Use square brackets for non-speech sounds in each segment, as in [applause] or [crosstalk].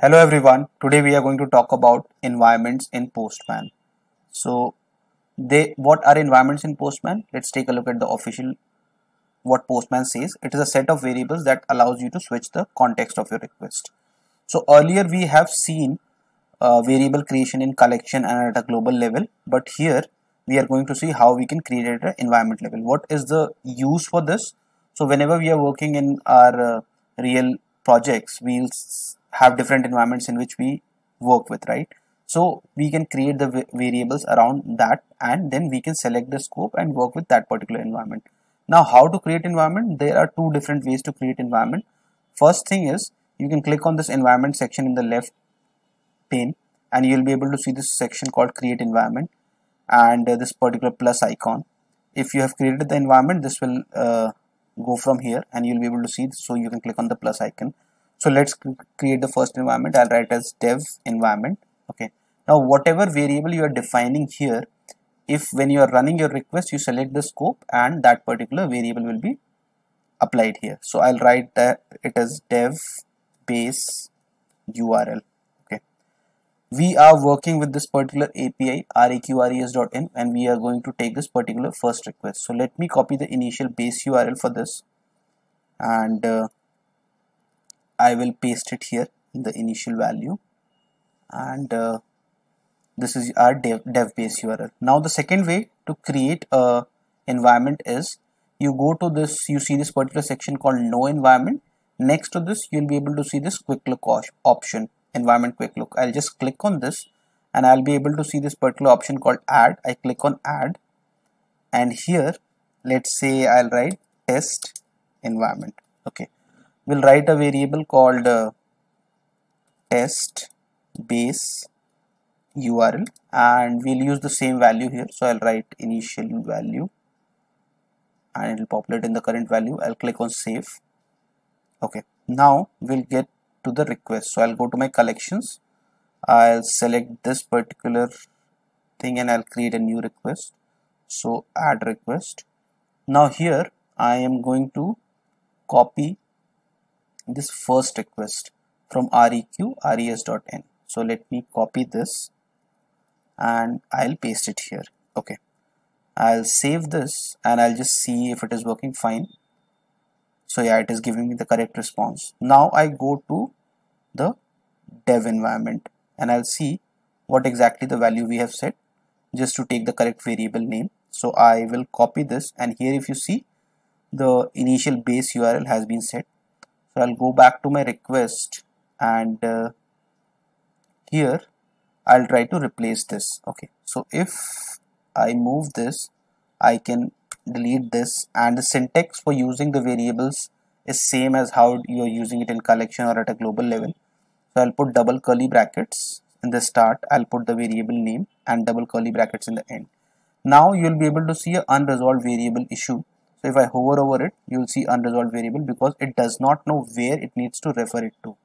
Hello everyone, today we are going to talk about environments in Postman. So they what are environments in Postman? Let's take a look at the official what Postman says. It is a set of variables that allows you to switch the context of your request. So earlier we have seen uh, variable creation in collection and at a global level but here we are going to see how we can create at an environment level. What is the use for this? So whenever we are working in our uh, real projects we'll have different environments in which we work with right? So we can create the variables around that and then we can select the scope and work with that particular environment. Now how to create environment? There are two different ways to create environment. First thing is you can click on this environment section in the left pane and you'll be able to see this section called create environment and uh, this particular plus icon. If you have created the environment this will uh, go from here and you'll be able to see so you can click on the plus icon so let's create the first environment. I'll write as dev environment. Okay. Now whatever variable you are defining here if when you are running your request you select the scope and that particular variable will be applied here. So i'll write that it as dev base url okay. We are working with this particular api reqres.in and we are going to take this particular first request. So let me copy the initial base url for this. And uh, I will paste it here in the initial value. And uh, this is our dev, dev base URL. Now the second way to create a environment is you go to this you see this particular section called no environment. Next to this you'll be able to see this quick look option environment quick look. I'll just click on this and I'll be able to see this particular option called add. I click on add. And here let's say I'll write test environment. Okay we'll write a variable called uh, test base URL and we'll use the same value here. So I'll write initial value and it'll populate in the current value. I'll click on save. Okay. Now we'll get to the request. So I'll go to my collections. I'll select this particular thing and I'll create a new request. So add request. Now here I am going to copy this first request from req res.n so let me copy this and I'll paste it here. Okay. I'll save this and I'll just see if it is working fine. So yeah it is giving me the correct response. Now I go to the dev environment and I'll see what exactly the value we have set just to take the correct variable name. So I will copy this and here if you see the initial base URL has been set so I'll go back to my request and uh, here I'll try to replace this. Okay. So if I move this I can delete this and the syntax for using the variables is same as how you're using it in collection or at a global level. So I'll put double curly brackets in the start. I'll put the variable name and double curly brackets in the end. Now you'll be able to see a unresolved variable issue so if I hover over it, you will see unresolved variable because it does not know where it needs to refer it to.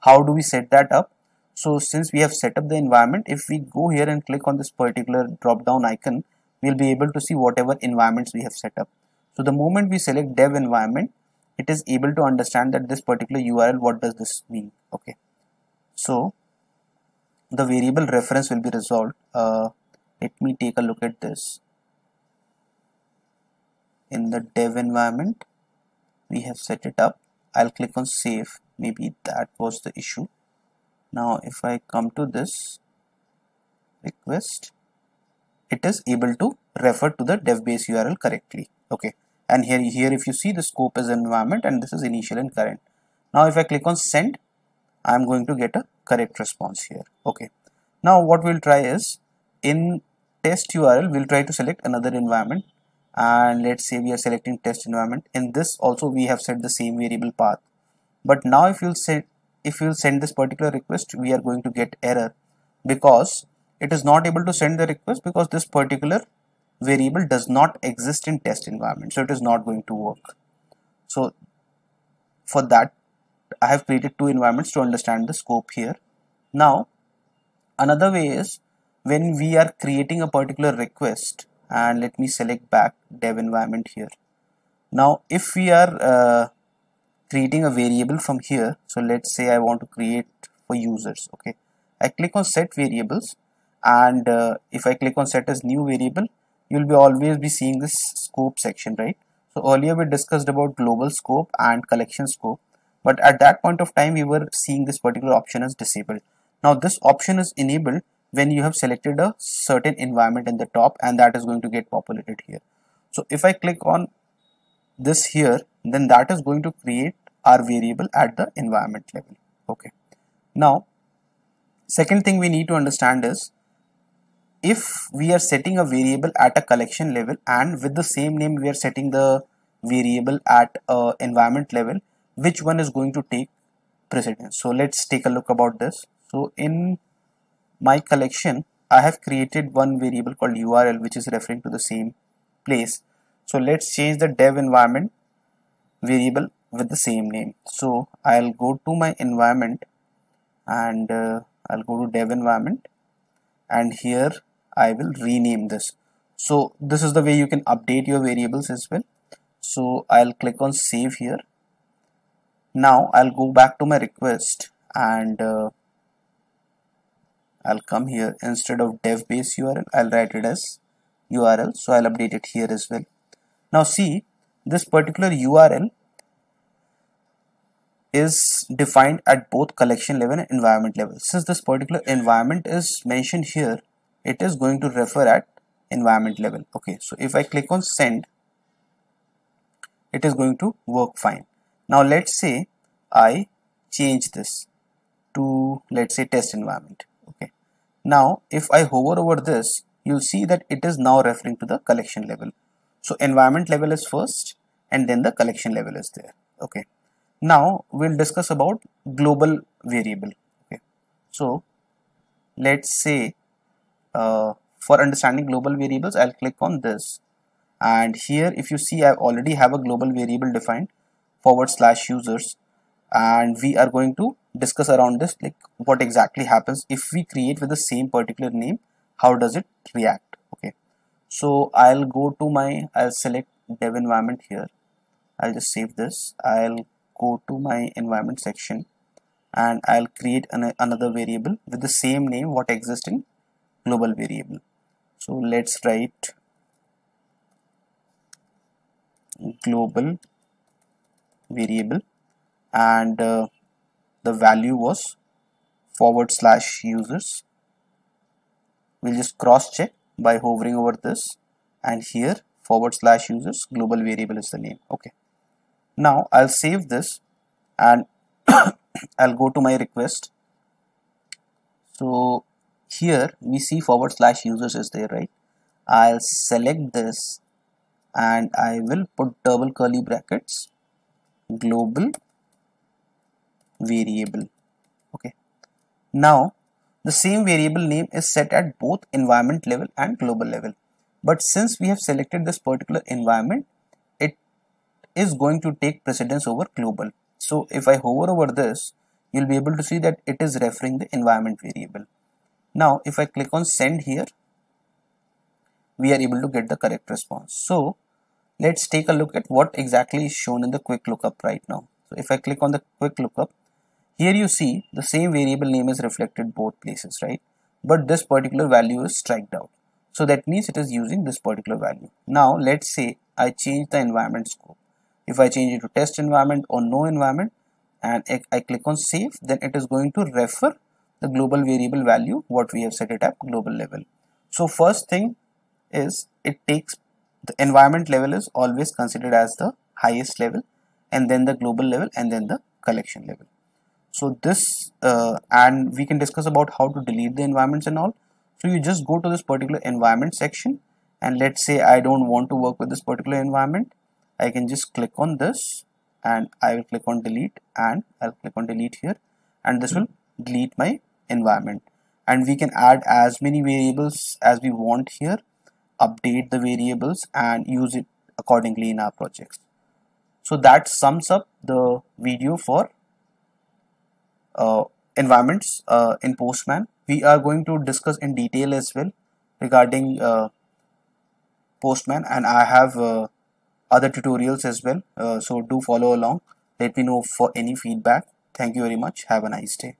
How do we set that up? So since we have set up the environment, if we go here and click on this particular drop down icon, we'll be able to see whatever environments we have set up. So the moment we select dev environment, it is able to understand that this particular URL, what does this mean? Okay. So the variable reference will be resolved. Uh, let me take a look at this in the dev environment we have set it up. I'll click on save. Maybe that was the issue. Now if I come to this request it is able to refer to the dev base URL correctly. Okay. And here here if you see the scope is environment and this is initial and current. Now if I click on send I'm going to get a correct response here. Okay. Now what we'll try is in test URL we'll try to select another environment and let's say we are selecting test environment. In this also we have set the same variable path. But now if you'll set if you'll send this particular request we are going to get error. Because it is not able to send the request because this particular variable does not exist in test environment. So it is not going to work. So for that I have created two environments to understand the scope here. Now another way is when we are creating a particular request and let me select back dev environment here. Now if we are uh, creating a variable from here so let's say I want to create for users okay? I click on set variables and uh, if I click on set as new variable you'll be always be seeing this scope section right? So earlier we discussed about global scope and collection scope but at that point of time we were seeing this particular option as disabled. Now this option is enabled when you have selected a certain environment in the top and that is going to get populated here. So if I click on this here then that is going to create our variable at the environment level. Okay. Now second thing we need to understand is if we are setting a variable at a collection level and with the same name we are setting the variable at a environment level which one is going to take precedence? So let's take a look about this. So in my collection I have created one variable called URL which is referring to the same place. So let's change the dev environment variable with the same name. So I'll go to my environment and uh, I'll go to dev environment and here I will rename this. So this is the way you can update your variables as well. So I'll click on save here. Now I'll go back to my request and uh, I'll come here. Instead of dev base URL I'll write it as URL so I'll update it here as well. Now see this particular URL is defined at both collection level and environment level. Since this particular environment is mentioned here it is going to refer at environment level. Okay so if I click on send it is going to work fine. Now let's say I change this to let's say test environment now if I hover over this you'll see that it is now referring to the collection level. So environment level is first and then the collection level is there. Okay. Now we'll discuss about global variable. Okay. So let's say uh, for understanding global variables I'll click on this. And here if you see I already have a global variable defined forward slash users and we are going to discuss around this like what exactly happens if we create with the same particular name how does it react? Okay. So I'll go to my I'll select dev environment here. I'll just save this. I'll go to my environment section and I'll create an, another variable with the same name what exists in global variable. So let's write global variable and uh, the value was forward slash users. We'll just cross check by hovering over this and here forward slash users global variable is the name. Okay. Now I'll save this and [coughs] I'll go to my request. So here we see forward slash users is there right? I'll select this and I will put double curly brackets global variable. Okay. Now the same variable name is set at both environment level and global level. But since we have selected this particular environment it is going to take precedence over global. So if I hover over this you'll be able to see that it is referring the environment variable. Now if I click on send here, we are able to get the correct response. So let's take a look at what exactly is shown in the quick lookup right now. So if I click on the quick lookup, here you see the same variable name is reflected both places, right? But this particular value is striked out. So that means it is using this particular value. Now let's say I change the environment scope. If I change it to test environment or no environment and I click on save, then it is going to refer the global variable value what we have set it up global level so first thing is it takes the environment level is always considered as the highest level and then the global level and then the collection level so this uh, and we can discuss about how to delete the environments and all. So you just go to this particular environment section and let's say I don't want to work with this particular environment I can just click on this and I will click on delete and I'll click on delete here and this will delete my environment. And we can add as many variables as we want here update the variables and use it accordingly in our projects. So that sums up the video for environments uh, in postman. We are going to discuss in detail as well regarding uh, postman and i have uh, other tutorials as well. Uh, so do follow along. Let me know for any feedback. Thank you very much. Have a nice day